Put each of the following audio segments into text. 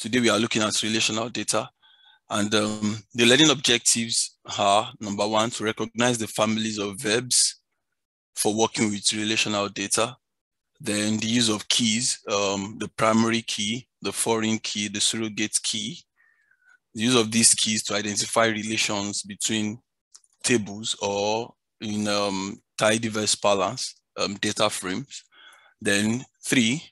Today we are looking at relational data. And um, the learning objectives are number one, to recognize the families of verbs for working with relational data. Then the use of keys, um, the primary key, the foreign key, the surrogate key. The use of these keys to identify relations between tables or in um, tidyverse balance um, data frames. Then three,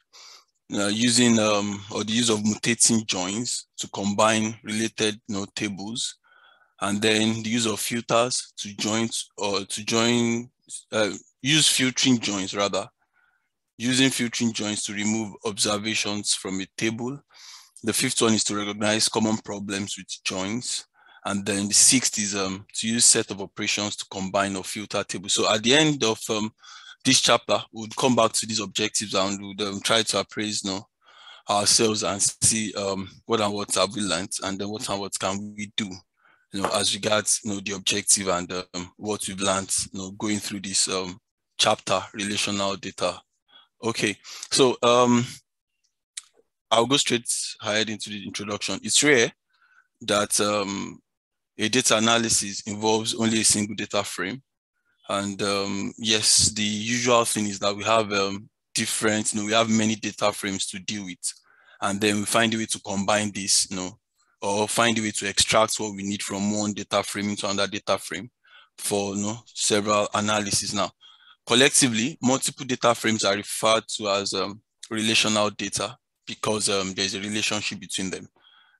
uh, using um, or the use of mutating joins to combine related you know, tables, and then the use of filters to join or to join uh, use filtering joins rather, using filtering joins to remove observations from a table. The fifth one is to recognize common problems with joins. And then the sixth is um, to use set of operations to combine or filter tables. So at the end of um, this chapter, we'll come back to these objectives and we'll um, try to appraise you know, ourselves and see um, what and what have we learned and then what and what can we do you know, as regards you know, the objective and um, what we've learned you know, going through this um, chapter, relational data. Okay, so um, I'll go straight ahead into the introduction. It's rare that um, a data analysis involves only a single data frame. And um, yes, the usual thing is that we have um, different, you know, we have many data frames to deal with. And then we find a way to combine this, you know, or find a way to extract what we need from one data frame into another data frame for you know, several analyses now. Collectively, multiple data frames are referred to as um, relational data because um, there's a relationship between them.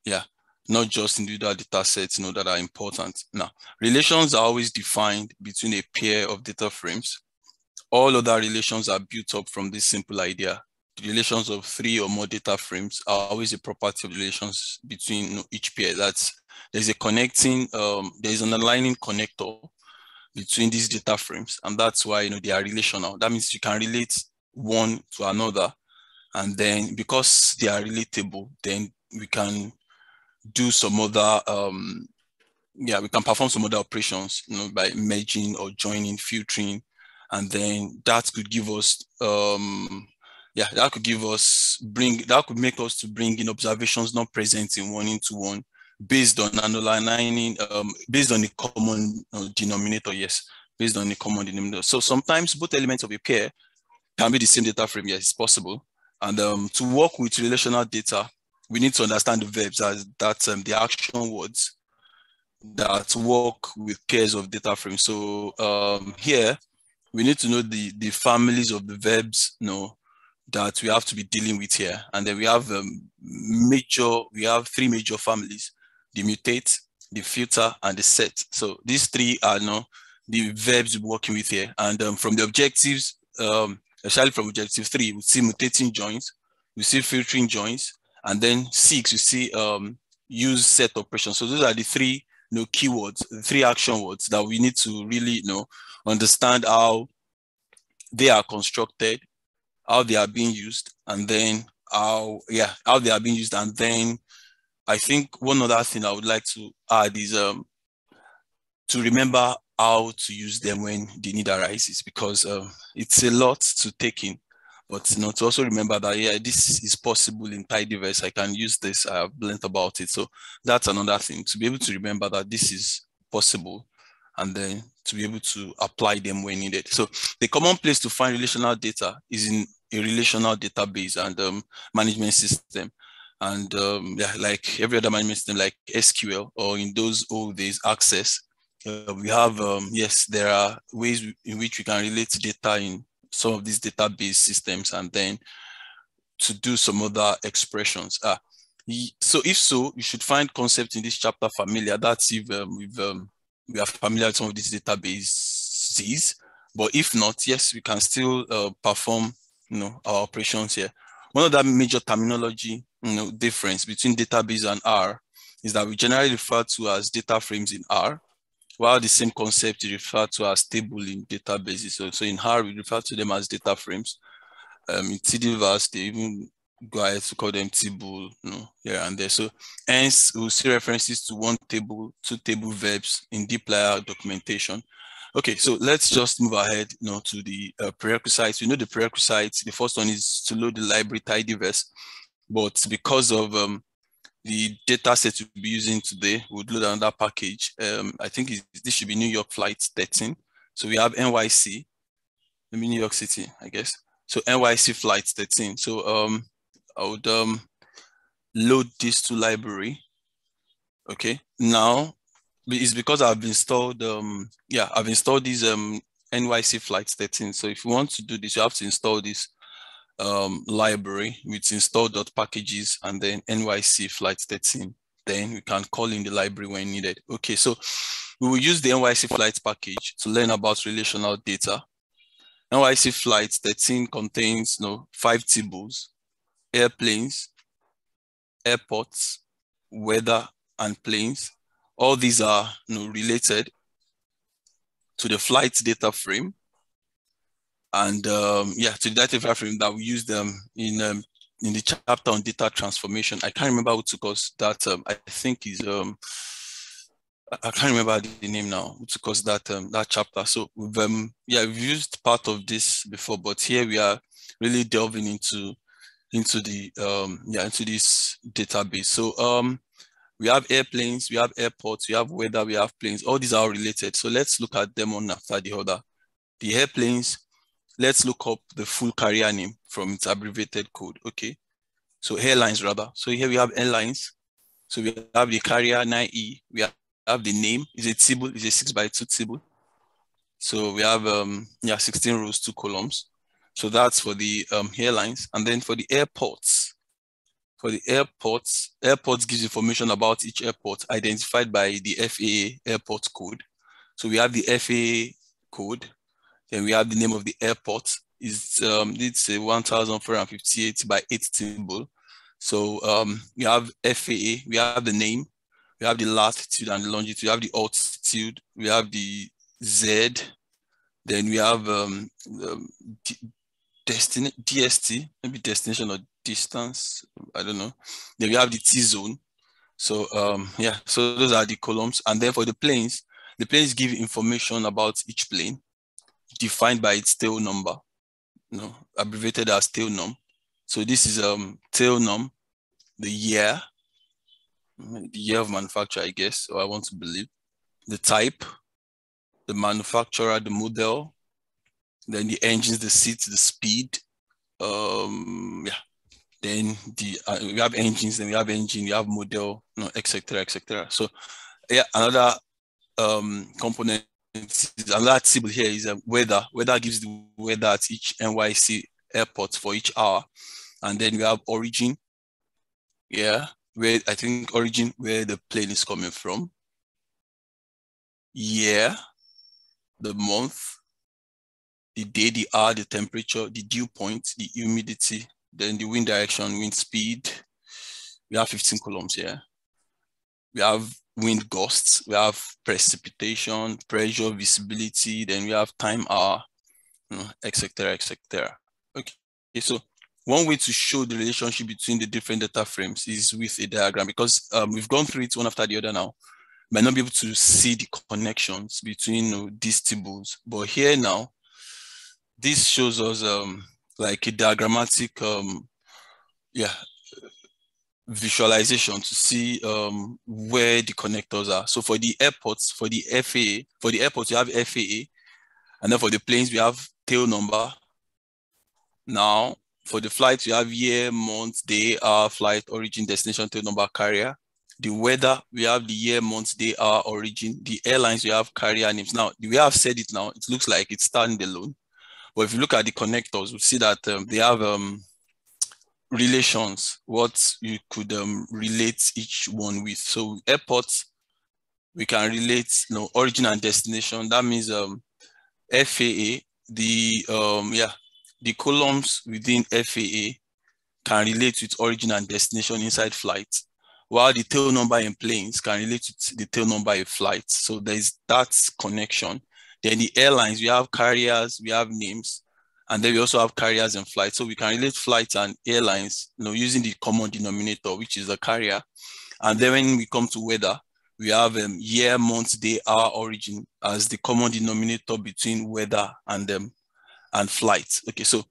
Yeah not just individual data sets you know, that are important. Now, relations are always defined between a pair of data frames. All other relations are built up from this simple idea. The relations of three or more data frames are always a property of relations between you know, each pair. That's there's a connecting, um, there's an aligning connector between these data frames, and that's why you know they are relational. That means you can relate one to another, and then because they are relatable, then we can do some other um yeah we can perform some other operations you know by merging or joining filtering and then that could give us um yeah that could give us bring that could make us to bring in observations not present in one into one based on underlining um based on the common uh, denominator yes based on the common denominator. So sometimes both elements of a pair can be the same data frame yes it's possible. And um, to work with relational data we need to understand the verbs as that um, the action words that work with pairs of data frames. So um, here we need to know the the families of the verbs, you know, that we have to be dealing with here, and then we have um, major. We have three major families: the mutate, the filter, and the set. So these three are you know, the verbs we're working with here, and um, from the objectives, um, especially from objective three, we see mutating joins, we see filtering joins, and then six, you see um, use set operations. So those are the three you know, keywords, the three action words that we need to really you know, understand how they are constructed, how they are being used, and then how, yeah, how they are being used. And then I think one other thing I would like to add is um, to remember how to use them when the need arises because um, it's a lot to take in. But you know, to also remember that yeah, this is possible in tidyverse. I can use this. I have learned about it. So that's another thing to be able to remember that this is possible, and then to be able to apply them when needed. So the common place to find relational data is in a relational database and um, management system. And um, yeah, like every other management system, like SQL or in those old days, Access, uh, we have, um, yes, there are ways in which we can relate data in some of these database systems and then to do some other expressions. Uh, so if so, you should find concept in this chapter familiar. That's if um, um, we are familiar with some of these databases. But if not, yes, we can still uh, perform you know, our operations here. One of the major terminology you know, difference between database and R is that we generally refer to as data frames in R, while the same concept is referred to as table in databases. So, so in R, we refer to them as data frames. Um, in tidyverse, they even go ahead to call them table, you know, here and there. So hence, we'll see references to one table, two table verbs in dplyr documentation. Okay, so let's just move ahead you know, to the uh, prerequisites. We know the prerequisites. The first one is to load the library tidyverse, but because of um, the data set we'll be using today, we'll load another package. Um, I think this should be New York flight 13. So we have NYC, maybe New York City, I guess. So NYC flight 13. So um, I would um, load this to library. Okay, now it's because I've installed, um, yeah, I've installed these um, NYC flight 13. So if you want to do this, you have to install this um, library with install.packages and then NYC flight 13. Then we can call in the library when needed. Okay, so we will use the NYC flight package to learn about relational data. NYC flight 13 contains you know, five tables, airplanes, airports, weather, and planes. All these are you know, related to the flight data frame and um, yeah, to the data frame that we used them in um, in the chapter on data transformation. I can't remember who took us that. Um, I think is um, I can't remember the name now. Who us that um, that chapter? So we've um, yeah, we've used part of this before, but here we are really delving into into the um yeah into this database. So um we have airplanes, we have airports, we have weather, we have planes. All these are related. So let's look at them one after the other. The airplanes, let's look up the full carrier name from its abbreviated code. Okay. So airlines rather. So here we have airlines. So we have the carrier 9E. We have the name. Is a table, is a six by two table. So we have um yeah 16 rows, two columns. So that's for the um, airlines. And then for the airports, for the airports, airports gives information about each airport identified by the FAA airport code. So we have the FAA code, then we have the name of the airport. It's um it's a 1458 by 8 table. So um we have FAA, we have the name, we have the latitude and longitude, we have the altitude, we have the Z, then we have um, um DST, maybe destination or distance, I don't know. Then we have the T zone. So um yeah, so those are the columns. And then for the planes, the planes give information about each plane defined by its tail number, you know, abbreviated as tail num. So this is um tail num, the year, the year of manufacture, I guess, or I want to believe, the type, the manufacturer, the model, then the engines, the seats, the speed, um, yeah. Then the uh, we have engines, then we have engine, we have model, you know, etc., etc. So yeah, another um, component another table here is um, weather. Weather gives the weather at each NYC airport for each hour. And then we have origin. Yeah, where I think origin where the plane is coming from. Year, the month, the day, the hour, the temperature, the dew point, the humidity, then the wind direction, wind speed. We have 15 columns here. We have wind gusts, we have precipitation, pressure, visibility, then we have time hour, etc., etc. Okay, so one way to show the relationship between the different data frames is with a diagram because um, we've gone through it one after the other now. Might not be able to see the connections between you know, these tables, but here now, this shows us um, like a diagrammatic, um, yeah, visualization to see um, where the connectors are. So for the airports, for the FAA, for the airports, you have FAA. And then for the planes, we have tail number. Now, for the flights, we have year, month, day, hour, flight, origin, destination, tail number, carrier. The weather, we have the year, month, day, hour, origin. The airlines, we have carrier names. Now, way I've said it now, it looks like it's standing alone. But if you look at the connectors, we see that um, they have um, relations, what you could um, relate each one with. So airports, we can relate you know, origin and destination. That means um, FAA, the um, yeah, the columns within FAA can relate with origin and destination inside flight, while the tail number in planes can relate with the tail number in flight. So there is that connection. Then the airlines, we have carriers, we have names. And then we also have carriers and flights. So we can relate flights and airlines, you know, using the common denominator, which is the carrier. And then when we come to weather, we have um, year, month, day, hour, origin as the common denominator between weather and them um, and flights. Okay, so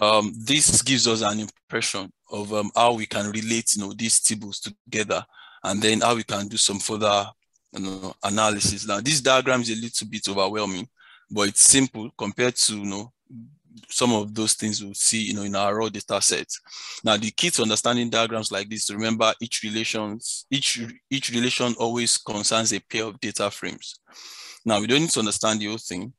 um, this gives us an impression of um, how we can relate, you know, these tables together, and then how we can do some further, you know, analysis. Now, this diagram is a little bit overwhelming, but it's simple compared to, you know, some of those things we'll see, you know, in our raw data sets. Now, the key to understanding diagrams like this, remember each relations, each each relation always concerns a pair of data frames. Now, we don't need to understand the whole thing.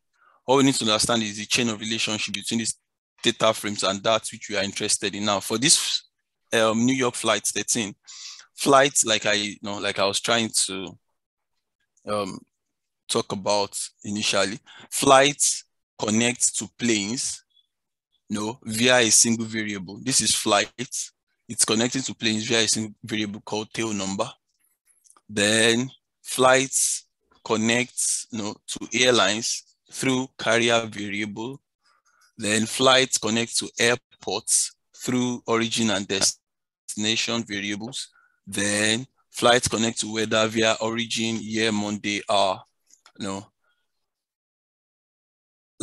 All we need to understand is the chain of relationship between these data frames and that which we are interested in. Now, for this um, New York flight 13, flight, like I, you know, like I was trying to um, talk about initially, flights connect to planes no, via a single variable. This is flight. It's connecting to planes via a single variable called tail number. Then flights connect you know, to airlines through carrier variable. Then flights connect to airports through origin and destination variables. Then flights connect to weather via origin, year, Monday, hour. You know,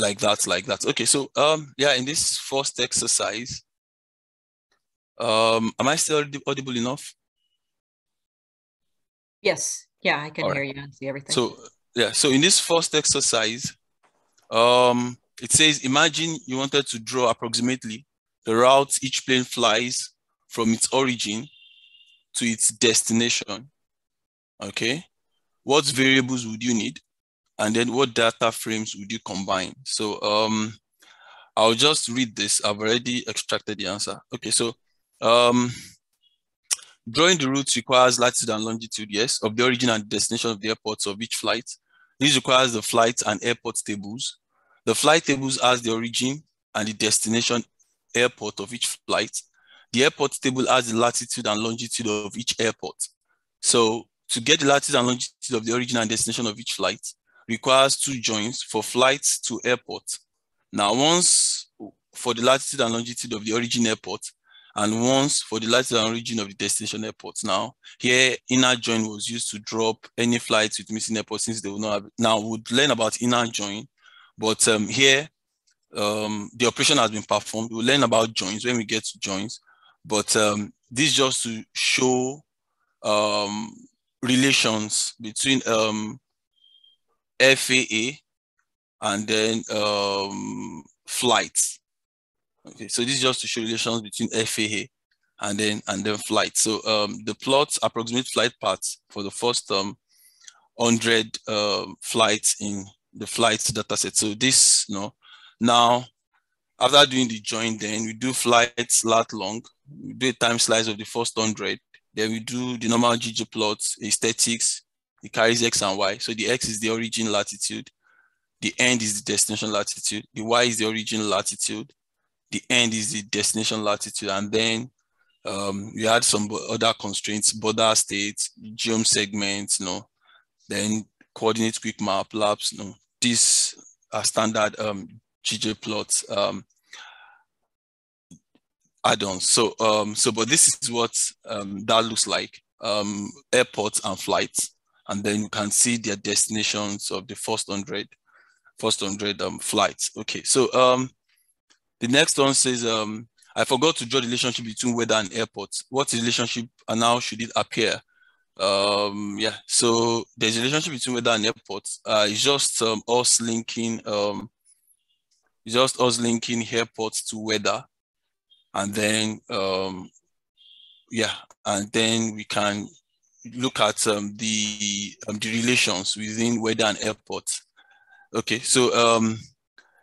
like that, like that. Okay, so um, yeah, in this first exercise, um, am I still audible enough? Yes, yeah, I can All hear right. you and see everything. So yeah, so in this first exercise, um, it says, imagine you wanted to draw approximately the route each plane flies from its origin to its destination. Okay, what variables would you need? And then what data frames would you combine? So um, I'll just read this. I've already extracted the answer. Okay, so um, drawing the routes requires latitude and longitude, yes, of the origin and destination of the airports of each flight. This requires the flight and airport tables. The flight tables has the origin and the destination airport of each flight. The airport table has the latitude and longitude of each airport. So to get the latitude and longitude of the origin and destination of each flight, requires two joins for flights to airport. Now, once for the latitude and longitude of the origin airport, and once for the latitude and origin of the destination airport. Now, here inner join was used to drop any flights with missing airport since they would not have, now we'll learn about inner join, but um, here um, the operation has been performed. We'll learn about joins when we get to joins, but um, this just to show um, relations between um, FAA, and then um, flights. Okay, so this is just to show relations between FAA and then and then flight. So um, the plots approximate flight paths for the first um, 100 um, flights in the flights dataset. So this, you know, now after doing the join, then we do flights lat long, we do a time slice of the first 100, then we do the normal ggplots, aesthetics, it carries x and y. So the x is the origin latitude. The end is the destination latitude. The y is the origin latitude. The end is the destination latitude. And then um, we had some other constraints, border states, geom segments, you know, then coordinate quick map labs, you know, these are standard um, ggplots um, add-ons. So, um, so, but this is what um, that looks like, um, airports and flights and then you can see their destinations of the first 100, first 100 um, flights. Okay, so um, the next one says, um, I forgot to draw the relationship between weather and airports. What relationship and how should it appear? Um, yeah, so there's a relationship between weather and airports. Uh, it's just um, us linking, um, just us linking airports to weather, and then um, yeah, and then we can look at um, the um, the relations within weather and airport. Okay, so um,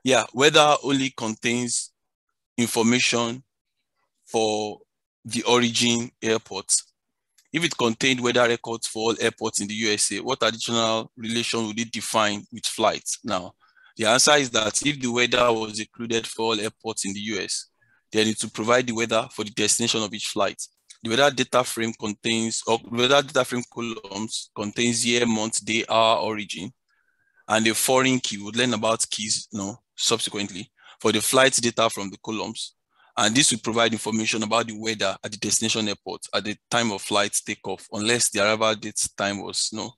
yeah, weather only contains information for the origin airports. If it contained weather records for all airports in the USA, what additional relation would it define with flights? Now, the answer is that if the weather was included for all airports in the US, then it would provide the weather for the destination of each flight the weather data frame contains, or whether data frame columns contains year, month, day, hour, origin, and a foreign key. We'll learn about keys you know, subsequently for the flight data from the columns. And this will provide information about the weather at the destination airport at the time of flight takeoff, unless the arrival date time was you know,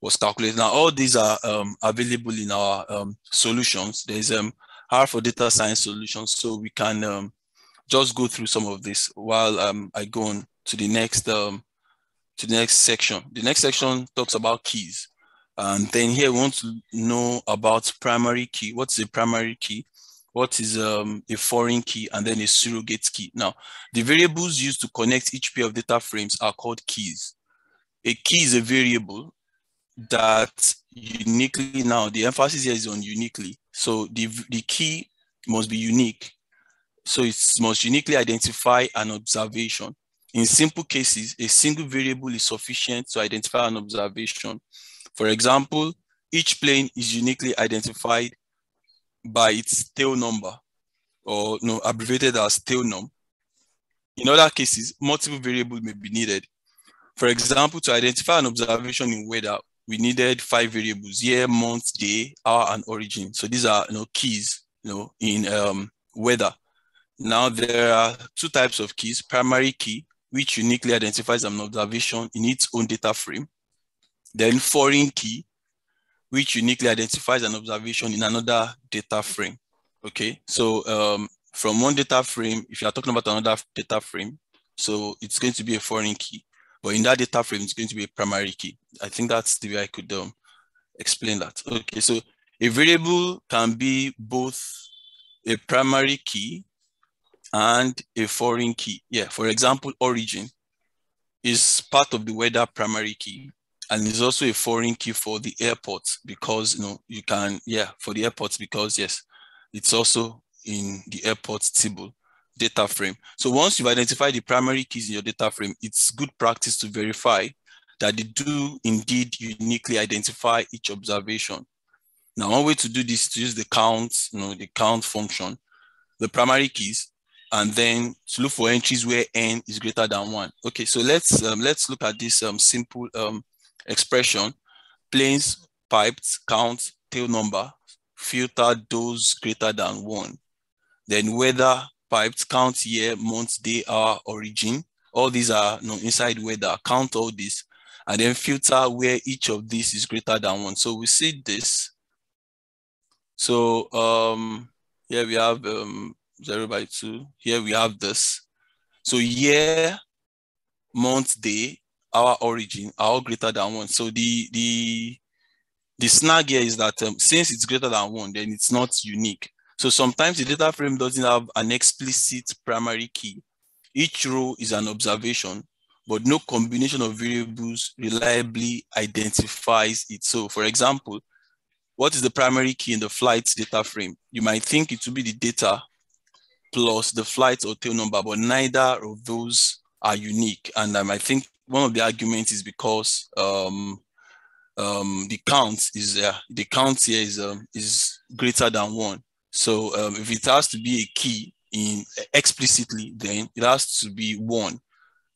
was calculated. Now, all these are um, available in our um, solutions. There's um, R for data science solutions. So we can um, just go through some of this while um, I go on to the next um, to the next section. The next section talks about keys. And then here we want to know about primary key. What's a primary key? What is um, a foreign key and then a surrogate key? Now, the variables used to connect each pair of data frames are called keys. A key is a variable that uniquely now, the emphasis here is on uniquely. So the, the key must be unique. So it must uniquely identify an observation. In simple cases, a single variable is sufficient to identify an observation. For example, each plane is uniquely identified by its tail number, or no, abbreviated as tail num. In other cases, multiple variables may be needed. For example, to identify an observation in weather, we needed five variables, year, month, day, hour, and origin. So these are you know, keys you know, in um, weather. Now there are two types of keys, primary key, which uniquely identifies an observation in its own data frame. Then foreign key, which uniquely identifies an observation in another data frame. Okay, so um, from one data frame, if you are talking about another data frame, so it's going to be a foreign key, but in that data frame, it's going to be a primary key. I think that's the way I could um, explain that. Okay, so a variable can be both a primary key and a foreign key. Yeah, for example, origin is part of the weather primary key and is also a foreign key for the airport because you know you can yeah for the airports because yes it's also in the airport table data frame so once you've identified the primary keys in your data frame it's good practice to verify that they do indeed uniquely identify each observation now one way to do this is to use the count you know the count function the primary keys and then to look for entries where n is greater than one. Okay, so let's um, let's look at this um, simple um, expression: planes, pipes, count, tail number, filter those greater than one. Then weather, pipes, count year, month, day, hour, origin. All these are you know, inside weather. Count all this, and then filter where each of these is greater than one. So we see this. So um, here we have um, 0 by 2. Here we have this. So year, month, day, hour origin are all greater than 1. So the, the, the snag here is that um, since it's greater than 1, then it's not unique. So sometimes the data frame doesn't have an explicit primary key. Each row is an observation, but no combination of variables reliably identifies it. So for example, what is the primary key in the flight data frame? You might think it will be the data plus the flight or tail number, but neither of those are unique. And um, I think one of the arguments is because um, um, the count is uh, the count here is um, is greater than one. So um, if it has to be a key in explicitly, then it has to be one.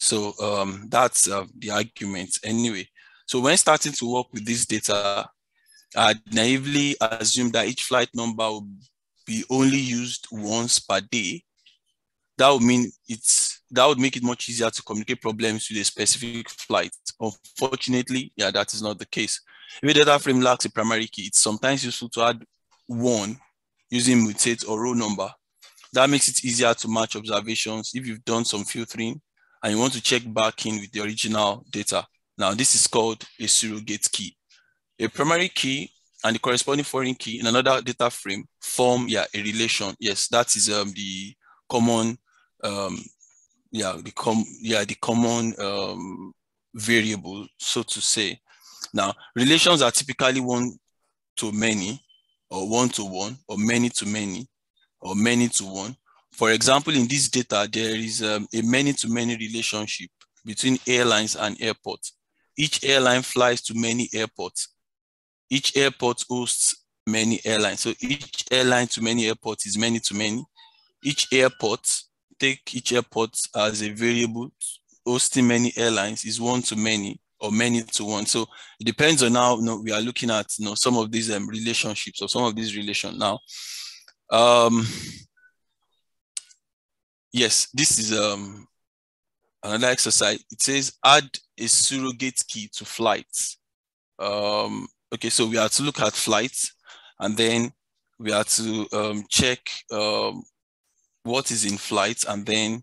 So um, that's uh, the argument anyway. So when starting to work with this data, I naively assumed that each flight number be only used once per day, that would mean it's that would make it much easier to communicate problems with a specific flight. Unfortunately, yeah, that is not the case. If a data frame lacks a primary key, it's sometimes useful to add one using mutate or row number. That makes it easier to match observations if you've done some filtering and you want to check back in with the original data. Now, this is called a surrogate key. A primary key and the corresponding foreign key in another data frame form yeah a relation. Yes that is um the common um yeah the com yeah the common um variable so to say. Now relations are typically one to many or one to one or many to many or many to one. For example in this data there is um, a many to many relationship between airlines and airports. Each airline flies to many airports each airport hosts many airlines. So each airline to many airports is many to many. Each airport, take each airport as a variable, hosting many airlines is one to many or many to one. So it depends on how you know, we are looking at you know, some of these um, relationships or some of these relations. Now, um, yes, this is um, another exercise. It says add a surrogate key to flights. Um, Okay, so we have to look at flights and then we have to um, check um, what is in flight and then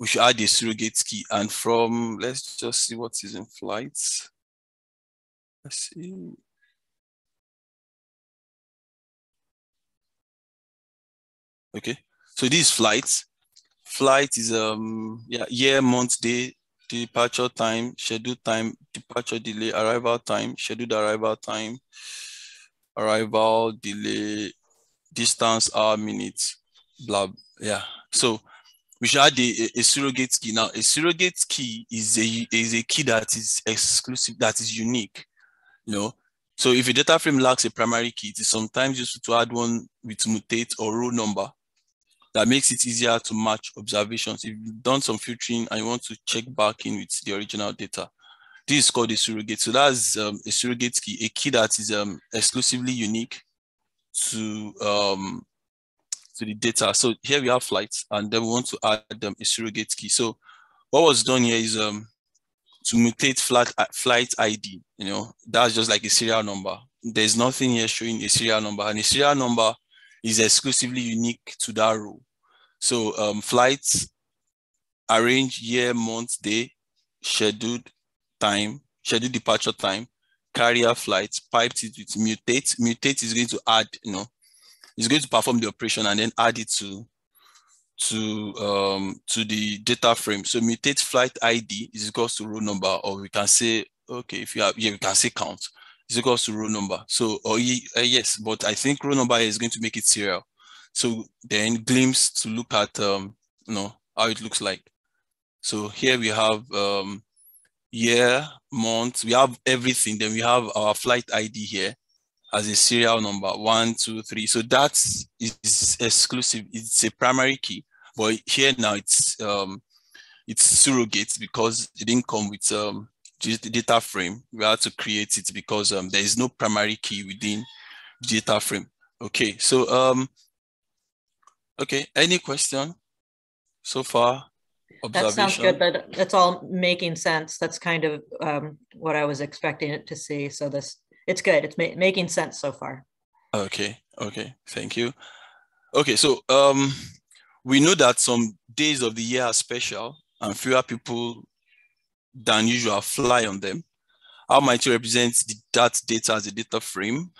we should add a surrogate key. And from, let's just see what is in flight. Let's see. Okay, so this flight. Flight is um yeah year, month, day, departure time, schedule time, departure delay, arrival time, scheduled arrival time, arrival delay, distance, hour, minutes, blah. Yeah. So we should add a, a, surrogate key. Now, a surrogate key is a is a key that is exclusive, that is unique. You know, so if a data frame lacks a primary key, it is sometimes useful to add one with mutate or row number that makes it easier to match observations. If you've done some filtering and you want to check back in with the original data, this is called a surrogate. So that's um, a surrogate key, a key that is um, exclusively unique to um, to the data. So here we have flights, and then we want to add them a surrogate key. So what was done here is um, to mutate flight uh, flight ID. You know, that's just like a serial number. There's nothing here showing a serial number, and a serial number is exclusively unique to that row. So um, flights arrange year, month, day, scheduled time, scheduled departure time, carrier flights, piped it with mutate. Mutate is going to add, you know, it's going to perform the operation and then add it to to um to the data frame. So mutate flight ID is equals to row number, or we can say, okay, if you have yeah, we can say count is equals to row number. So, or uh, yes, but I think row number is going to make it serial. So then glimpse to look at, um, you know, how it looks like. So here we have um, year, month, we have everything. Then we have our flight ID here as a serial number, one, two, three. So that is exclusive. It's a primary key, but here now it's um, it's surrogate because it didn't come with um, data frame, we had to create it because um, there is no primary key within data frame. Okay, so um, okay, any question so far? That sounds good, but that's all making sense. That's kind of um, what I was expecting it to see. So this, it's good. It's ma making sense so far. Okay, okay, thank you. Okay, so um, we know that some days of the year are special and fewer people than usual fly on them. How might you represent the, that data as a data frame?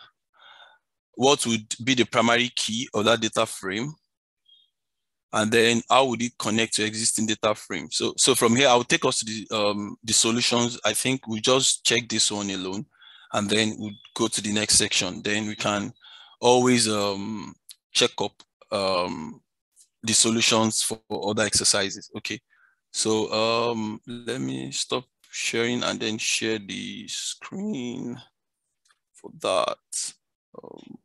What would be the primary key of that data frame? And then how would it connect to existing data frame? So, so from here, I'll take us to the, um, the solutions. I think we just check this one alone, and then we'll go to the next section. Then we can always um, check up um, the solutions for other exercises. Okay. So um, let me stop sharing and then share the screen for that. Um,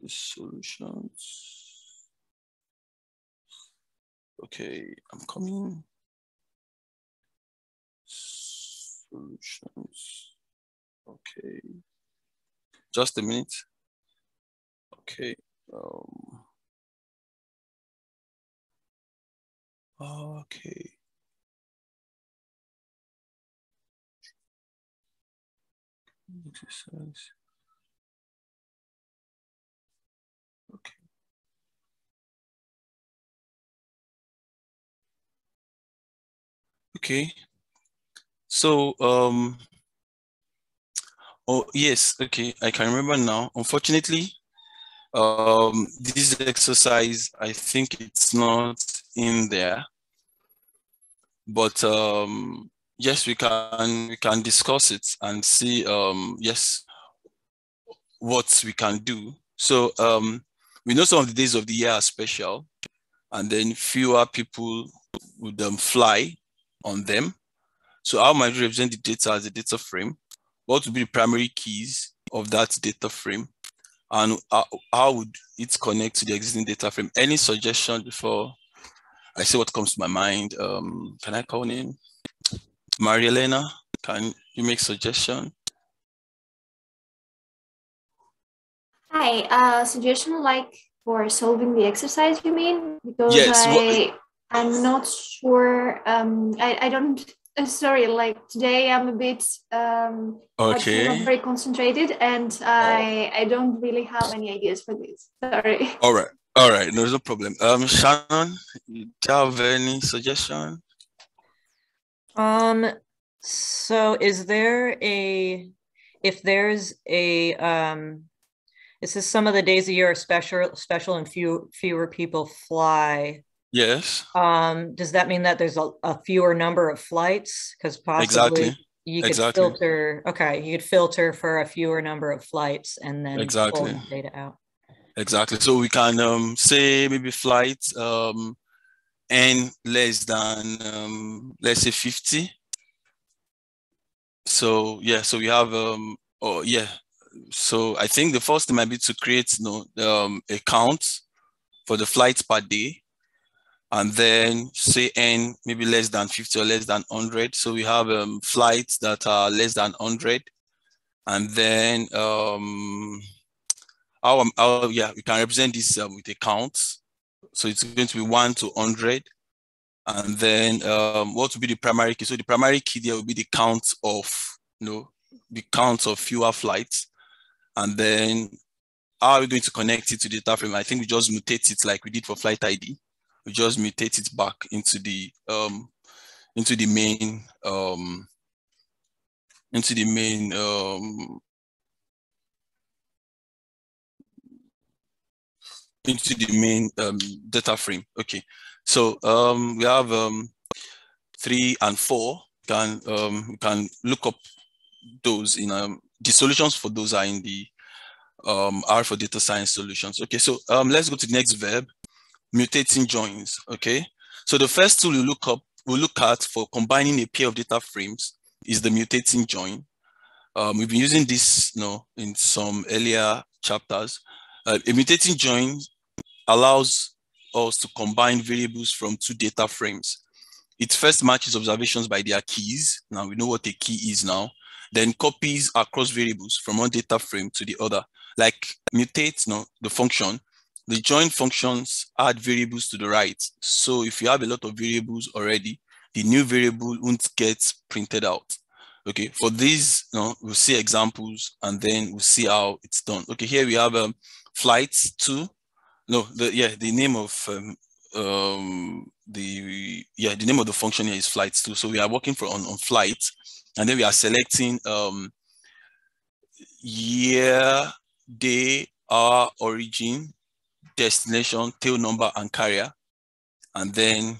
the solutions. Okay, I'm coming. Solutions. Okay. Just a minute. Okay. Um, Okay. Exercise. Okay. Okay. So, um, oh, yes, okay, I can remember now. Unfortunately, um, this exercise, I think it's not in there. But um, yes, we can we can discuss it and see um, yes what we can do. So um, we know some of the days of the year are special, and then fewer people would um, fly on them. So how might we represent the data as a data frame? What would be the primary keys of that data frame? And how, how would it connect to the existing data frame? Any suggestion before I see what comes to my mind. Um, can I call in? Maria Elena, can you make suggestion? Hi, uh, suggestion like for solving the exercise, you mean? Because yes, I, I'm not sure. Um, I, I don't uh, sorry, like today I'm a bit um okay. not very concentrated and I I don't really have any ideas for this. Sorry. All right. All right. No, no problem. Um, Shannon, do you have any suggestion? Um, so is there a, if there's a, um, is this is some of the days of year are special, special and few, fewer people fly. Yes. Um, does that mean that there's a, a fewer number of flights? Because possibly Exactly. you could Exactly. filter, okay, you could filter for a fewer number of flights and then pull Exactly. the data out. Exactly. So we can um, say maybe flight um, n less than um, let's say 50. So yeah, so we have um oh yeah. So I think the first thing might be to create you know, um, for the flights per day and then say n maybe less than 50 or less than 100. So we have um, flights that are less than 100 and then um, our, our yeah, we can represent this um, with a count. So it's going to be one to hundred, and then um, what will be the primary key? So the primary key there will be the count of you know the count of fewer flights, and then how are we going to connect it to the data frame? I think we just mutate it like we did for flight ID. We just mutate it back into the um into the main um into the main um into the main um, data frame. Okay, so um, we have um, three and four. Can um, we can look up those in um, the solutions for those are in the um, R for data science solutions. Okay, so um, let's go to the next verb, mutating joins. Okay, so the first tool we look up, we look at for combining a pair of data frames is the mutating join. Um, we've been using this, you know, in some earlier chapters. Uh, join allows us to combine variables from two data frames. It first matches observations by their keys. Now we know what a key is now. Then copies across variables from one data frame to the other. Like mutate, no, the function. The join functions add variables to the right. So if you have a lot of variables already, the new variable won't get printed out. Okay, for these, you know, we'll see examples and then we'll see how it's done. Okay, here we have um, flights two. No, the yeah, the name of um, um, the yeah, the name of the function here is flights two. So we are working for on, on flight, and then we are selecting um, year, day, hour, origin, destination, tail number, and carrier, and then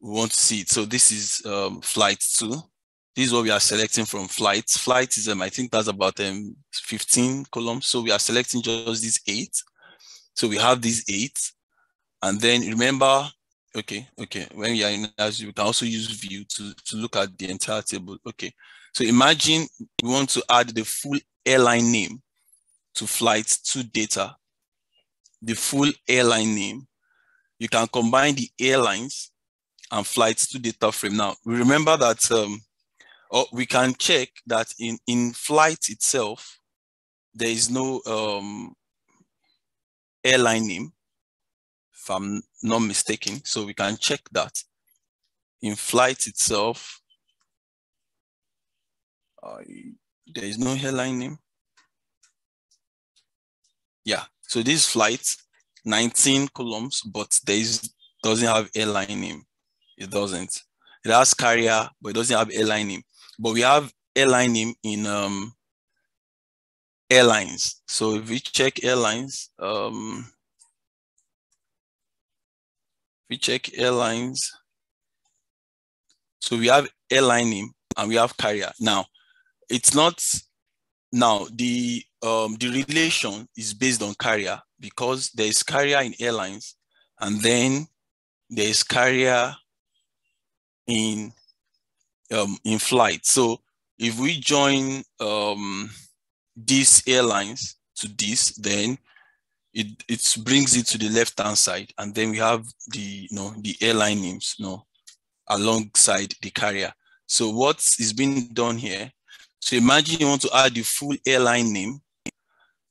we want to see it. So this is um, flight two. This is what we are selecting from flights. Flight is, um, I think that's about um, 15 columns. So we are selecting just these eight. So we have these eight. And then remember, okay, okay, when we are in as we can also use view to, to look at the entire table. Okay. So imagine we want to add the full airline name to flight two data. The full airline name. You can combine the airlines and flights two data frame. Now, remember that um, or we can check that in, in flight itself, there is no um, airline name, if I'm not mistaken. So we can check that. In flight itself, there is no airline name. Yeah, so this flight, 19 columns, but there is doesn't have airline name. It doesn't. It has carrier, but it doesn't have airline name. But we have airline name in um, airlines. So if we check airlines, um, we check airlines. So we have airline name and we have carrier. Now, it's not now the um, the relation is based on carrier because there is carrier in airlines and then there is carrier in um, in flight. So if we join um, these airlines to this, then it, it brings it to the left hand side, and then we have the you know the airline names you know alongside the carrier. So what is being done here? So imagine you want to add the full airline name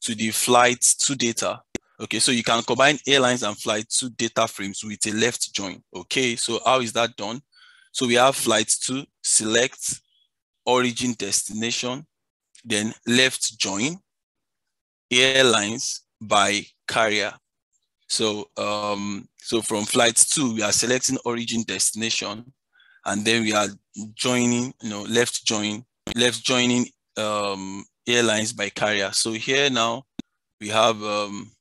to the flight two data. Okay, so you can combine airlines and flight two data frames with a left join. Okay, so how is that done? So we have flights two select origin destination, then left join airlines by carrier. So, um, so from flight two, we are selecting origin destination, and then we are joining, you know, left join, left joining um, airlines by carrier. So here now we have um,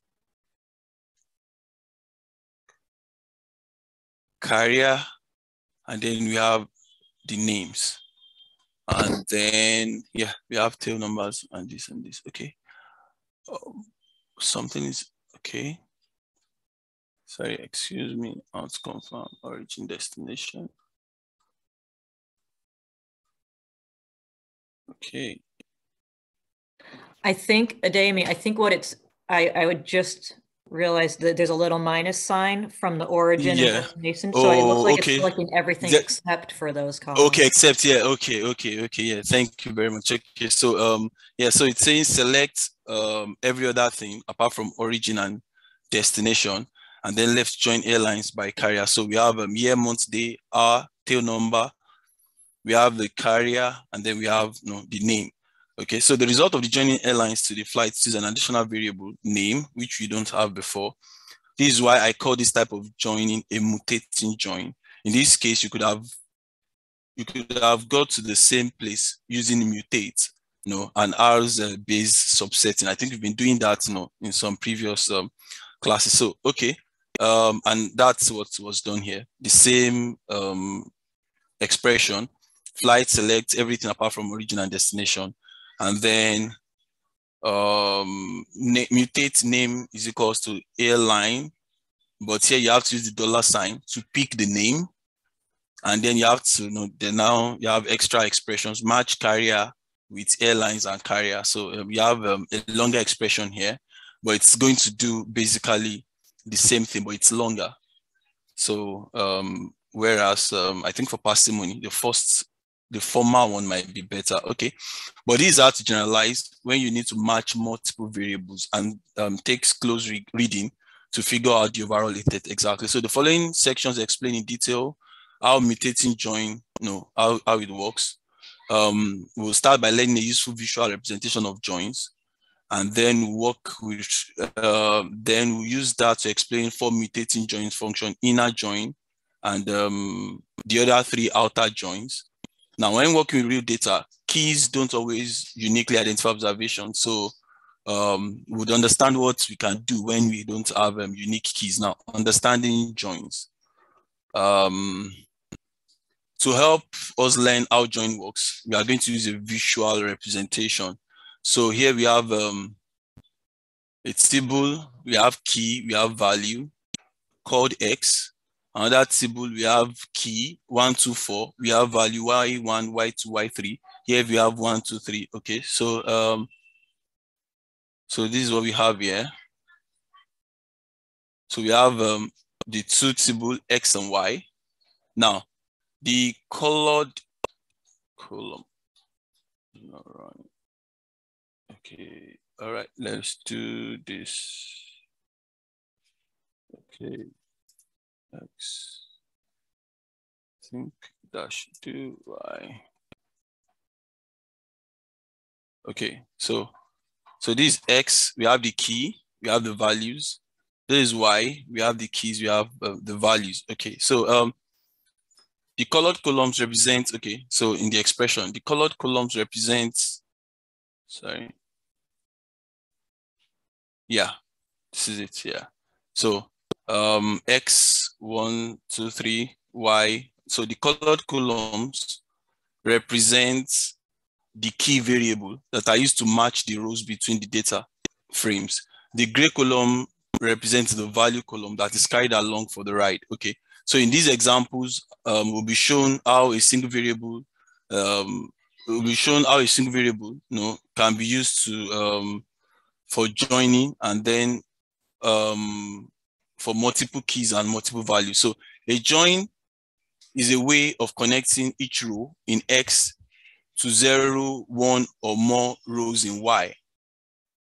carrier, and then we have the names. And then, yeah, we have tail numbers and this and this, okay. Um, something is, okay. Sorry, excuse me, out confirm origin destination. Okay. I think, Ademi, I think what it's, I, I would just realize that there's a little minus sign from the origin Yeah. and destination. So it Oh, looks like okay. it's selecting everything That- except for those columns. Okay, except yeah, okay, okay, okay, yeah. Thank you very much. Okay, so um, yeah, so it's saying select um every other thing apart from origin and destination, and then left join airlines by carrier. So we have um year, month, day, hour, tail number. We have the carrier, and then we have you know the name. Okay, so the result of the joining airlines to the flights is an additional variable name, which we don't have before. This is why I call this type of joining a mutating join. In this case, you could have you could have got to the same place using mutate, you know, an R's uh, based subsetting. I think we've been doing that, you know, in some previous um, classes. So, okay. Um, and that's what was done here. The same um, expression, flight select everything apart from origin and destination. And then um, na- mutate name is equals to airline. But here you have to use the dollar sign to pick the name. And then you have to you know then now you have extra expressions match carrier with airlines and carrier. So um, you have um, a longer expression here but it's going to do basically the same thing but it's longer. So um whereas um i think for parsimony the first the former one might be better okay but these are to generalize when you need to match multiple variables and um, takes close re- reading to figure out the overall effect exactly so the following sections explain in detail how mutating join, you know, how, how it works. Um, we'll start by learning a useful visual representation of joins, and then work with, uh, then we use that to explain four mutating joins function, inner join, and um, the other three outer joins. Now, when working with real data, keys don't always uniquely identify observations. So um, we would understand what we can do when we don't have um, unique keys. Now, understanding joins. Um, to help us learn how join works, we are going to use a visual representation. So here we have um, a table, we have key, we have value called X. Another table, we have key, one, two, four. We have value Y1, Y2, Y3. Here we have one, two, three. Okay, so um, so this is what we have here. So we have um, the two table X and Y. Now, the colored column. All right. Okay. All right. Let's do this. Okay. X. Think dash two Y. Okay. So, so this X, we have the key, we have the values. This is Y, we have the keys, we have uh, the values. Okay. So, um, the colored columns represent, okay, so in the expression, the colored columns represent, sorry. Yeah, this is it, yeah. So um, X, one, two, three, Y. So the colored columns represent the key variable that are used to match the rows between the data frames. The gray column represents the value column that is carried along for the ride, okay? So in these examples, um, will be shown how a single variable um, will be shown how a single variable you know, can be used to um, for joining and then um, for multiple keys and multiple values. So a join is a way of connecting each row in X to zero, one or more rows in Y,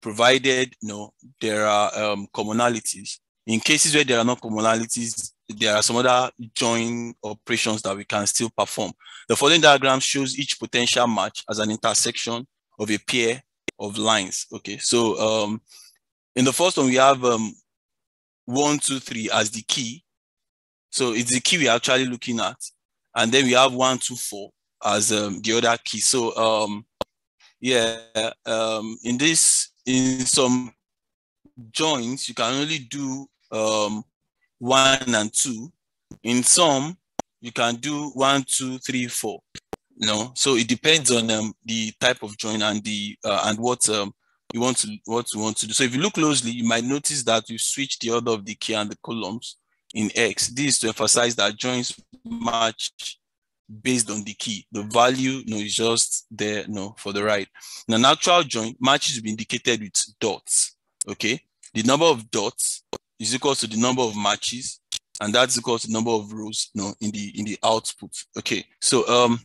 provided you know, there are um, commonalities. In cases where there are no commonalities, there are some other join operations that we can still perform. The following diagram shows each potential match as an intersection of a pair of lines. Okay, so um, in the first one, we have um, one, two, three as the key. So it's the key we're actually looking at. And then we have one, two, four as um, the other key. So um, yeah, um, in this, in some joins, you can only do um, one and two. In some, you can do one, two, three, four. Know, so it depends on um, the type of join and the uh, and what um, you want to what you want to do. So if you look closely, you might notice that you switch the order of the key and the columns in X. This is to emphasize that joins match based on the key. The value know, is just there know, for the right. Now, an actual join matches will be indicated with dots. Okay. The number of dots is equal to the number of matches, and that's equal to the number of rows know, in the in the output. Okay. So um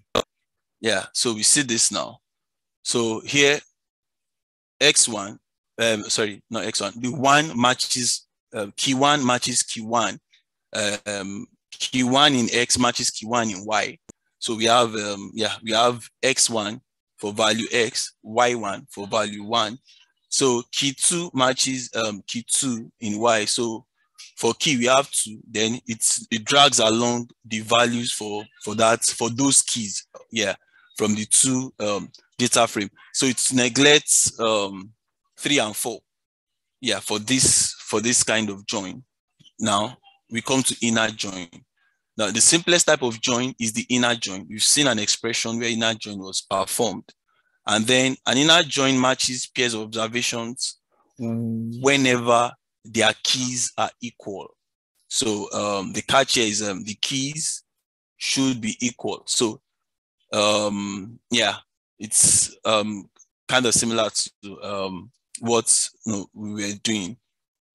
yeah, so we see this now. So here x1, um, sorry, not x1, the one matches, uh, key one matches key one, um, key one in x matches key one in y. So we have, um, yeah, we have x1 for value x, y1 for value one. So key two matches um, key two in y. So for key we have two, then it's it drags along the values for for that for those keys. Yeah, from the two um, data frame. So it neglects um, three and four. Yeah, for this for this kind of join. Now we come to inner join. Now the simplest type of join is the inner join. You've seen an expression where inner join was performed. And then an inner join matches pairs of observations whenever their keys are equal. So um, the catch here is um, the keys should be equal. So um, yeah, it's um, kind of similar to um, what you know, we were doing,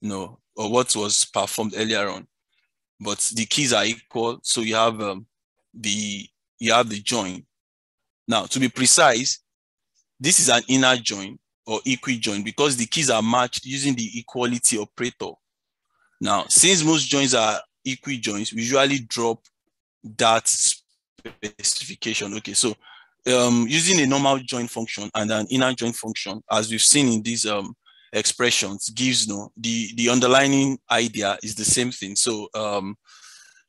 you know, or what was performed earlier on. But the keys are equal, so you have um, the you have the join. Now, to be precise, this is an inner join or equi-join because the keys are matched using the equality operator. Now, since most joins are equi-joins, we usually drop that specification. Okay, so um, using a normal join function and an inner join function, as we've seen in these um, expressions, gives you know, the, the underlying idea is the same thing. So um,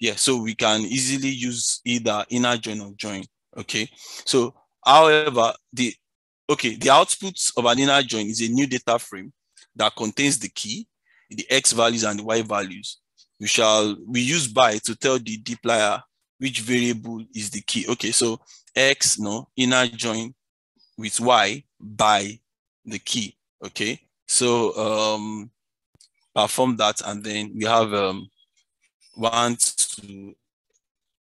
yeah, so we can easily use either inner join or join. Okay, so however, the okay, the output of an inner join is a new data frame that contains the key, the x values and the y values. We shall we use by to tell the dplyr which variable is the key. Okay, so X, no, inner join with Y by the key. Okay, so um, perform that and then we have um, one to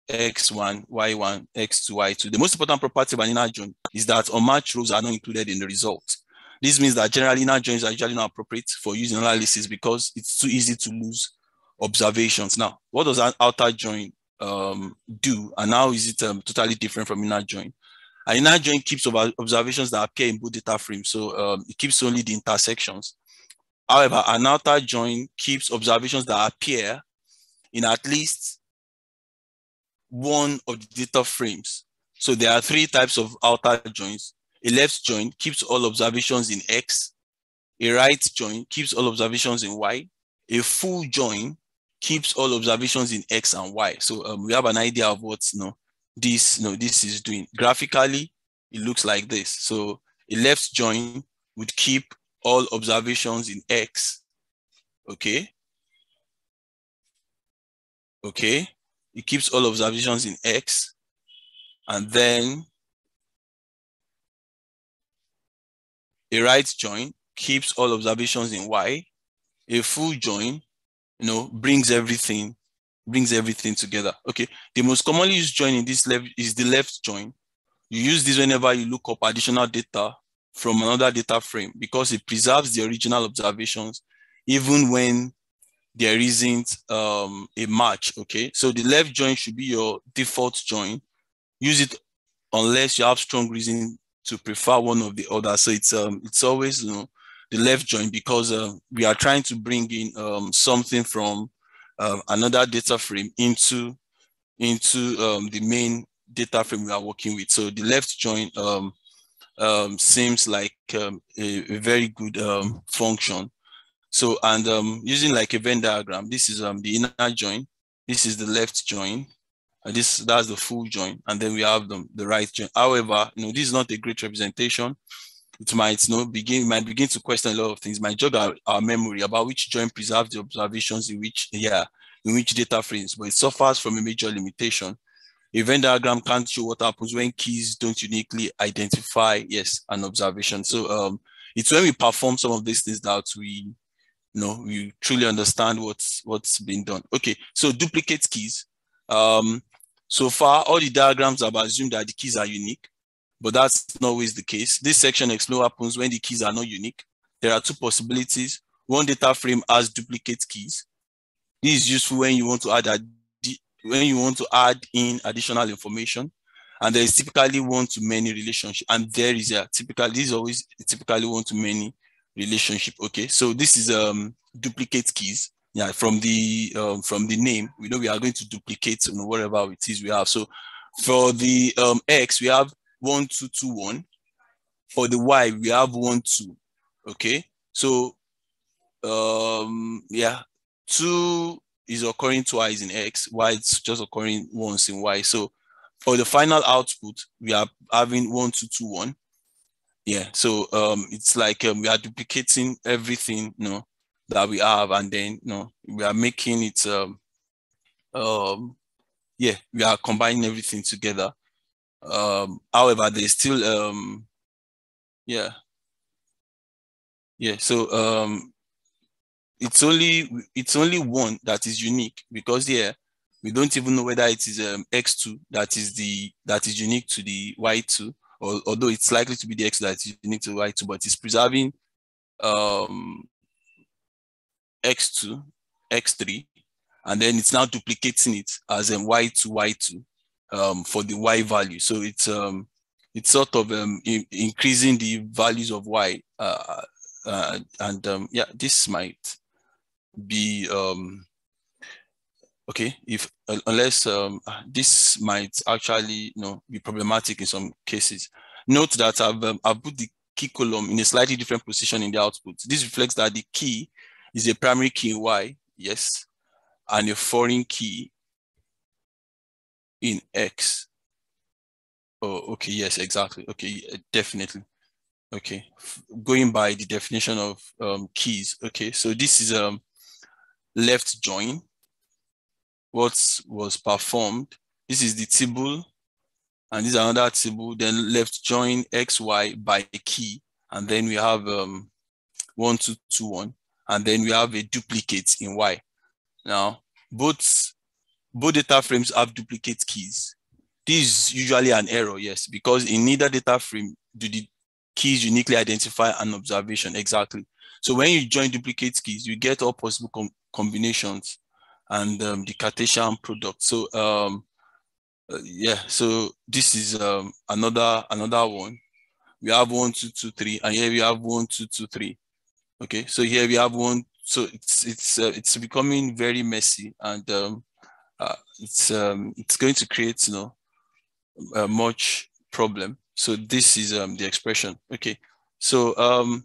x1, y1, x2, y2. The most important property of an inner join is that unmatched rows are not included in the result. This means that generally inner joins are usually not appropriate for using analysis because it's too easy to lose observations. Now, what does an outer join um, do, and how is it um, totally different from inner join? An inner join keeps observations that appear in both data frames, so um, it keeps only the intersections. However, an outer join keeps observations that appear in at least one of the data frames. So there are three types of outer joins. A left join keeps all observations in X. A right join keeps all observations in Y. A full join keeps all observations in X and Y. So um, we have an idea of what you know, this, you know, this is doing. Graphically, it looks like this. So a left join would keep all observations in X. Okay. Okay. It keeps all observations in X. And then a right join keeps all observations in Y. A full join you know, brings everything, brings everything together. Okay. The most commonly used join in this level is the left join. You use this whenever you look up additional data from another data frame because it preserves the original observations even when there isn't um, a match. Okay. So the left join should be your default join. Use it unless you have strong reason to prefer one of the other. So it's um it's always you know the left join because uh, we are trying to bring in um, something from uh, another data frame into into um, the main data frame we are working with. So the left join um, um, seems like a, a, very good function. So, and um, using like a Venn diagram, this is um, the inner join, this is the left join, and this that's the full join, and then we have them the right join. However, you know, this is not a great representation. It might you know begin might begin to question a lot of things. Might jog our, our memory about which join preserves the observations in which yeah in which data frames, but it suffers from a major limitation a Venn diagram can't show what happens when keys don't uniquely identify, yes, an observation. So um, it's when we perform some of these things that we, you know, we truly understand what's what's been done. Okay, so duplicate keys. Um, so far, all the diagrams have assumed that the keys are unique, but that's not always the case. This section what happens when the keys are not unique. There are two possibilities. One data frame has duplicate keys. This is useful when you want to add when you want to add in additional information and there is typically one to many relationship and there is a typical this is always typically one to many relationship okay so this is um duplicate keys yeah from the um, from the name we know we are going to duplicate you know, whatever it is we have so for the um x we have one two two one for the y we have one two okay so um yeah two is occurring twice in X, while it's just occurring once in Y. So for the final output, we are having one, two, two, one. Yeah, so um, it's like um, we are duplicating everything, you know, that we have, and then you know we are making it. Um, um, yeah, we are combining everything together. Um, however, there's still um, yeah, yeah. So um, it's only it's only one that is unique because here we don't even know whether it is um, x2 that is the that is unique to the y2 or although it's likely to be the x that is unique to y2 but it's preserving um, x2 x3 and then it's now duplicating it as a y2 y2 um, for the y value so it's um it's sort of um, in, increasing the values of y uh, uh, and um, yeah this might be um, okay if uh, unless um, this might actually you know be problematic in some cases. Note that I've um, I've put the key column in a slightly different position in the output. This reflects that the key is a primary key in Y, yes, and a foreign key in X. Oh, okay, yes, exactly. Okay, definitely. Okay, going by the definition of um, keys. Okay, so this is um left join, what was performed. This is the table, and this is another table. Then left join xy by key, and then we have um, one, two, two, one, and then we have a duplicate in y. Now, both both data frames have duplicate keys. This is usually an error, yes, because in neither data frame do the keys uniquely identify an observation exactly. So when you join duplicate keys, you get all possible com combinations and um, the Cartesian product. So um, uh, yeah, so this is um, another another one. We have one, two, two, three, and here we have one, two, two, three. Okay, so here we have one. So it's it's uh, it's becoming very messy, and um, uh, it's um, it's going to create you know much problem. So this is um, the expression. Okay, so um,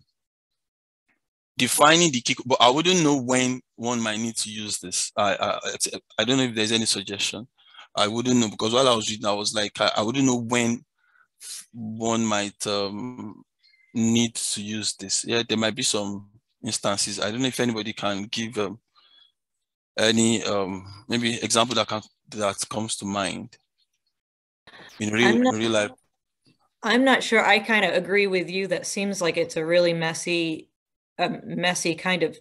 defining the key, but I wouldn't know when one might need to use this. I, I, I don't know if there's any suggestion. I wouldn't know because while I was reading, I was like, I, I wouldn't know when one might um, need to use this. Yeah, there might be some instances. I don't know if anybody can give um, any um, maybe example that can, that comes to mind in real not, in real life. I'm not sure. I kind of agree with you. That seems like it's a really messy a messy kind of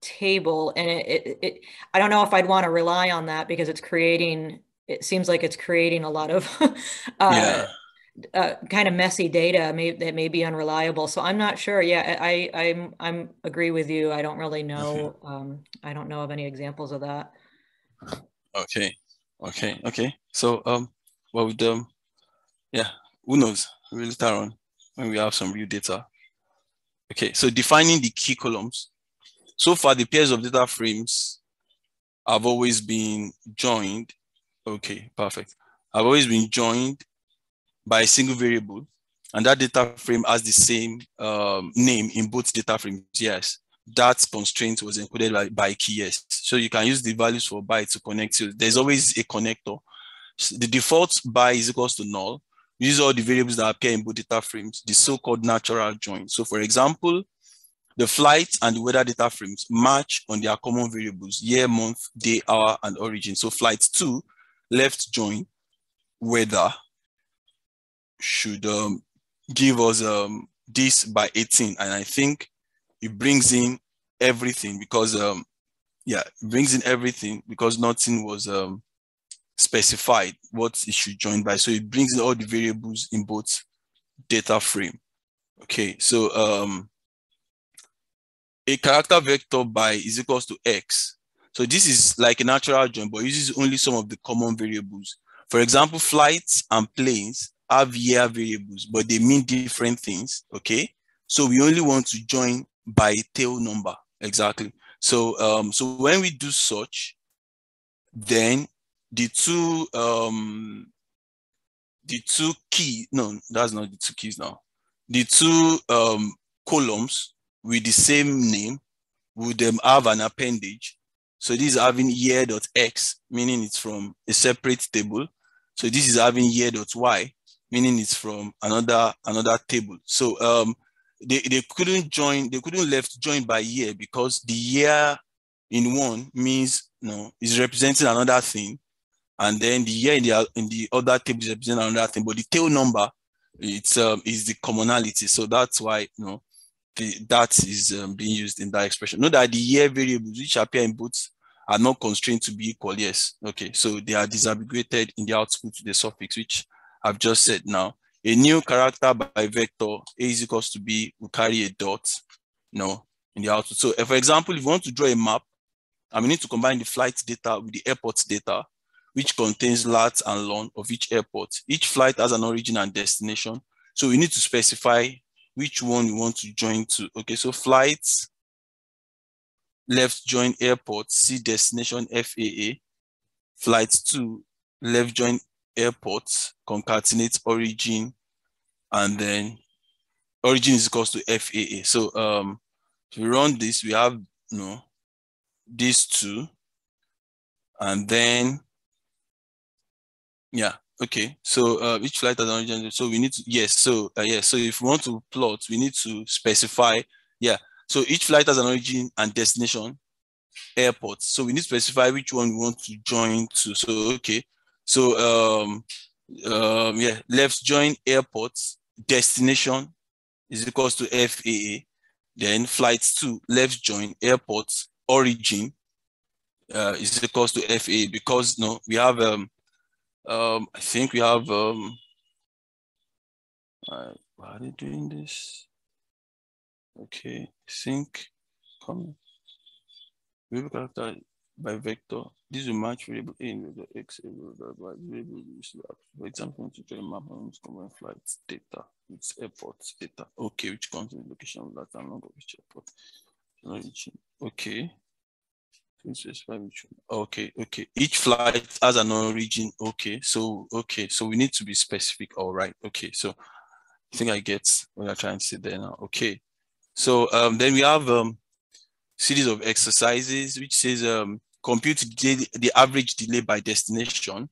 table and it, it, it, i don't know if i'd want to rely on that because it's creating it seems like it's creating a lot of uh, yeah. Uh, kind of messy data may, that may be unreliable. So i'm not sure. Yeah i i'm i'm agree with you. I don't really know um, i don't know of any examples of that. Okay. Okay. Okay. So um well with um yeah who knows? We'll later on when we have some real data. Okay, so defining the key columns. So far, the pairs of data frames I've always been joined. Okay, perfect. I've always been joined by a single variable, and that data frame has the same um, name in both data frames. Yes, that constraint was encoded by, by key yes. So you can use the values for byte to connect to. There's always a connector. So the default by is equals to null. Use all the variables that appear in both data frames, the so-called natural join. So for example, the flight and the weather data frames match on their common variables, year, month, day, hour, and origin. So flight two, left join, weather should um, give us um, this by 18. And I think it brings in everything because, um, yeah, it brings in everything because nothing was um, specified what it should join by. So it brings in all the variables in both data frame. Okay, so um, a character vector by is equals to x. So this is like a natural join, but uses only some of the common variables. For example, flights and planes have year variables, but they mean different things, okay? So we only want to join by tail number, exactly. So, um, so when we do such, then the two, um, the two key, no, that's not the two keys now. The two um, columns with the same name would um, have an appendage. So this is having year.x, meaning it's from a separate table. So this is having year.y, meaning it's from another another table. So um, they, they couldn't join, they couldn't left join by year because the year in one means you know is representing another thing. And then the year in the in the other table is representing another thing, but the tail number it's um is the commonality. So that's why you know the, that is um, being used in that expression. Note that the year variables which appear in both are not constrained to be equal. Yes. Okay. So they are disambiguated in the output to the suffix, which I've just said now. A new character by vector A is equals to B will carry a dot, you know, in the output. So if, for example, if you want to draw a map, and we need to combine the flight data with the airport data, which contains lat and lon of each airport. Each flight has an origin and destination. So we need to specify which one you want to join to. Okay, so flights, left join airport, see destination FAA. Flights to left join airport, concatenate origin, and then origin is equals to FAA. So um, if we run this, we have you know these two, and then yeah, Okay, so uh, each flight has an origin. So we need to, yes, so uh, yes, so if we want to plot, we need to specify, yeah. So each flight has an origin and destination airport. So we need to specify which one we want to join to. So, okay, so um, um, yeah, left join airports, destination is equals to FAA. Then flights to left join airports, origin uh, is equals to FAA because no, we have um, um, I think we have, um, uh, why are they doing this? Okay, sync, come. Variable character by vector. This will match variable A in the X by variable For example, to join map on common flights data with airports data. Okay, which contains location of that and of each airport. Okay which. Okay, okay. Each flight has an origin. Okay, so okay, so we need to be specific. All right. Okay, so I think I get what you're trying to say there now. Okay, so um, then we have um series of exercises which says um compute the, the average delay by destination.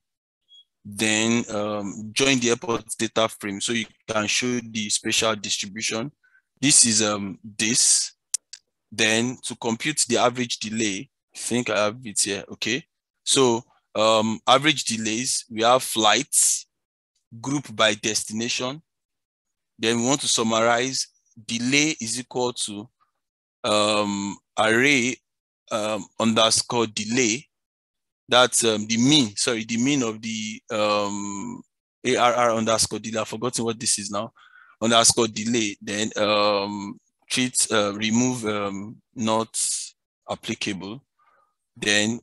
Then um, join the airport data frame so you can show the spatial distribution. This is um this. Then to compute the average delay, I think I have it here. Okay. So um, average delays, we have flights, group by destination. Then we want to summarize delay is equal to um, array um, underscore delay. That's um, the mean, sorry, the mean of the um, ARR underscore delay. I've forgotten what this is now. Underscore delay. Then um, treat, uh, remove um, not applicable then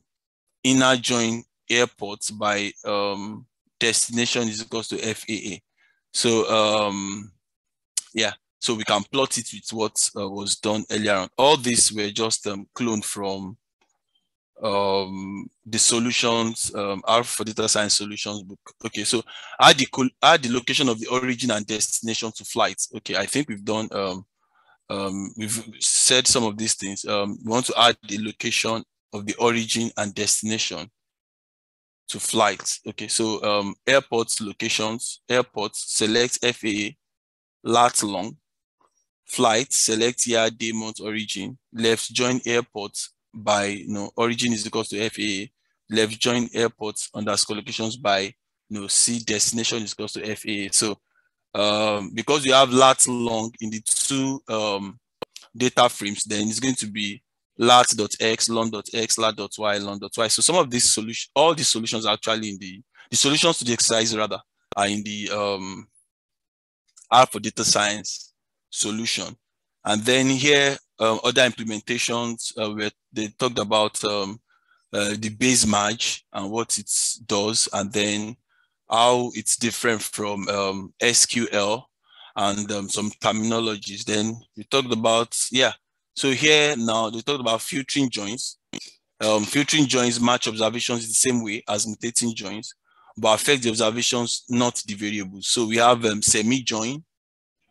inner join airports by um, destination is equals to FAA. So um, yeah, so we can plot it with what uh, was done earlier on. All these were just um, cloned from um, the solutions, um, data science solutions book. Okay, so add the add the location of the origin and destination to flights. Okay, I think we've done um, um, we've said some of these things. Um, we want to add the location of the origin and destination to flights. Okay, so um, airports locations, airports select FAA, lat long, flight select year, day, month, origin, left join airports by you know origin is equal to FAA, left join airports underscore locations by you know C destination is equal to FAA. So um, because you have lat long in the two um, data frames, then it's going to be lat.x, long.x, lat.y, long.y. So some of these solutions, all these solutions are actually in the, the solutions to the exercise rather are in the um, R for data science solution. And then here, um, other implementations uh, where they talked about um, uh, the base merge and what it does, and then how it's different from um, SQL and um, some terminologies. Then we talked about, yeah, so here now they talked about filtering joins. Um, filtering joins match observations the same way as mutating joins, but affect the observations, not the variables. So we have um, semi-join,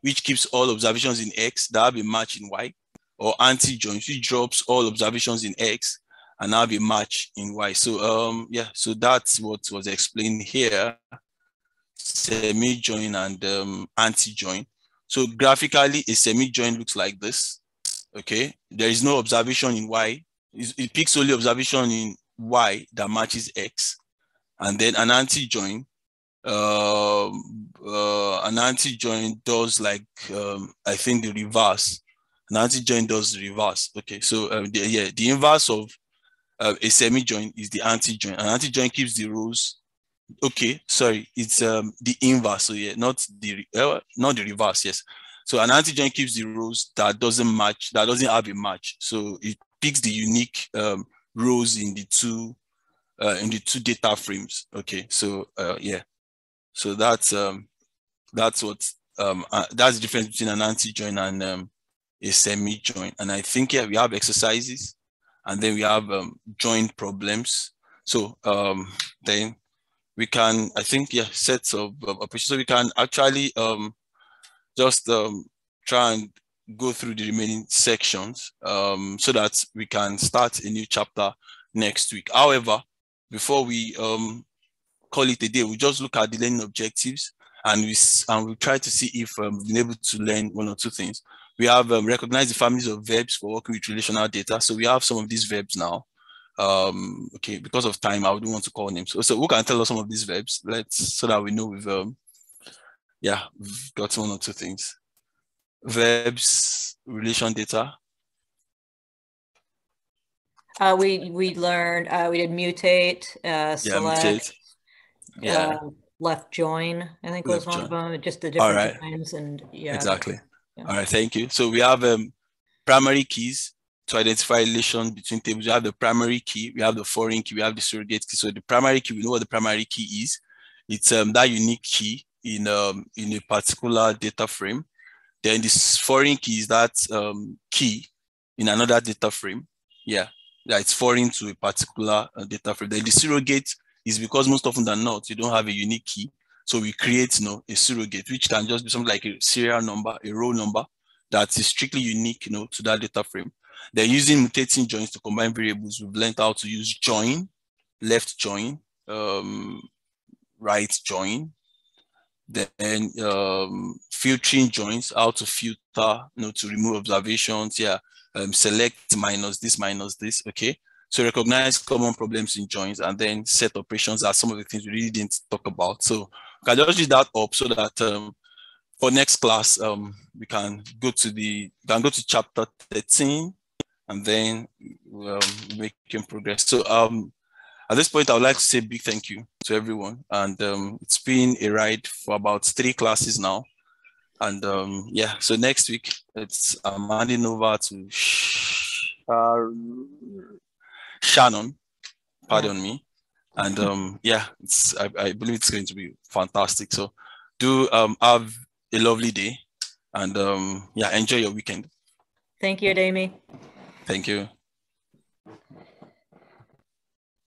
which keeps all observations in X that have a match in Y, or anti-joins, which drops all observations in X and have a match in Y. So um, yeah, so that's what was explained here, semi-join and um, anti-join. So graphically, a semi-join looks like this okay? There is no observation in Y. It picks only observation in Y that matches X. And then an anti-join, uh, uh, an anti-join does like, um, I think the reverse. An anti-join does the reverse. Okay, so um, the, yeah, the inverse of uh, a semi-join is the anti-join. An anti-join keeps the rows. Okay, sorry, it's um, the inverse. So yeah, not the uh, not the reverse. Yes, so an anti-join keeps the rows that doesn't match, that doesn't have a match. So it picks the unique um, rows in the two uh, in the two data frames. Okay, so uh, yeah, so that's um, that's what um, uh, that's the difference between an anti-join and um, a semi-join. And I think yeah, we have exercises, and then we have um, problems. So um, then we can, I think, yeah, sets of, operations. So we can actually um, just um, try and go through the remaining sections um, so that we can start a new chapter next week. However, before we um, call it a day, we just look at the learning objectives and we and we try to see if um, we've been able to learn one or two things. We have um, recognized the families of verbs for working with relational data. So we have some of these verbs now. Um, okay, because of time, I wouldn't want to call names. So, so who can tell us some of these verbs? Let's so that we know we've um, yeah, we've got one or two things. Verbs, relation data. Uh, we we learned uh, we did mutate, uh, select, yeah, mutate. Yeah, uh, left join. I think left was one join. of them. Just the different right. times and yeah, exactly. Yeah. All right, thank you. So we have um, primary keys to identify relation between tables. We have the primary key, we have the foreign key, we have the surrogate key. So the primary key, we know what the primary key is. It's um, that unique key in um, in a particular data frame. Then this foreign key is that um, key in another data frame. Yeah, that it's foreign to a particular uh, data frame. Then the surrogate is because most often than not, you don't have a unique key. So we create you know, a surrogate, which can just be something like a serial number, a row number that is strictly unique you know, to that data frame. Then using mutating joins to combine variables, we've learned how to use join, left join, um, right join, then um, filtering joins, how to filter, you know, to remove observations, yeah, um, select minus this, minus this, okay? So recognize common problems in joins and then set operations are some of the things we really didn't talk about. So can just read that up so that um, for next class, um, we can go to the, can go to chapter 13 and then um, making progress. So um, at this point, I would like to say a big thank you to everyone. And um, it's been a ride for about three classes now. And um, yeah, so next week, it's I'm handing over to Shannon, pardon me. And um, yeah, it's, I, I, believe it's going to be fantastic. So do um, have a lovely day and um, yeah, enjoy your weekend. Thank you, Damie. Thank you.